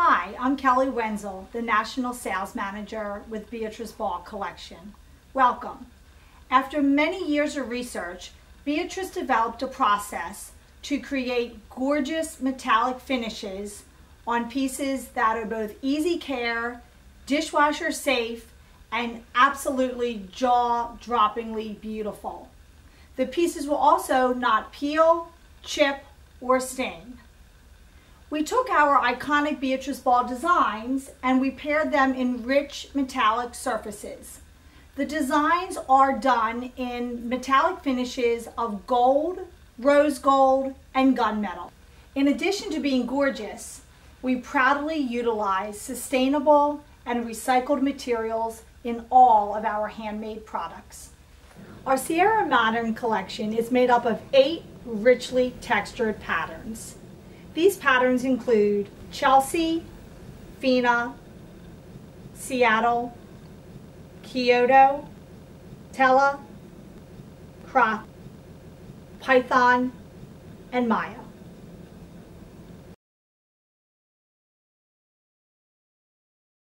Hi, I'm Kelly Wenzel, the National Sales Manager with Beatriz Ball Collection. Welcome. After many years of research, Beatriz developed a process to create gorgeous metallic finishes on pieces that are both easy care, dishwasher safe, and absolutely jaw-droppingly beautiful. The pieces will also not peel, chip, or stain. We took our iconic Beatriz Ball designs and we paired them in rich metallic surfaces. The designs are done in metallic finishes of gold, rose gold, and gunmetal. In addition to being gorgeous, we proudly utilize sustainable and recycled materials in all of our handmade products. Our Sierra Modern collection is made up of eight richly textured patterns. These patterns include Chelsea, Fina, Seattle, Kyoto, Tela, Croc, Python, and Maya.